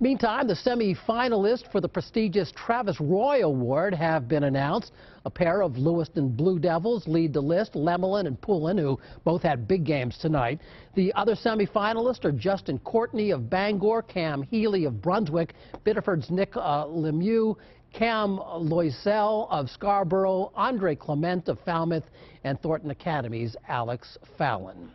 Meantime, the semi-finalists for the prestigious Travis Roy Award have been announced. A pair of Lewiston Blue Devils lead the list, Lemelin and Poulin, who both had big games tonight. The other semifinalists are Justin Courtney of Bangor, Cam Healy of Brunswick, Biddeford's Nick uh, Lemieux, Cam Loisel of Scarborough, Andre Clement of Falmouth, and Thornton Academy's Alex Fallon.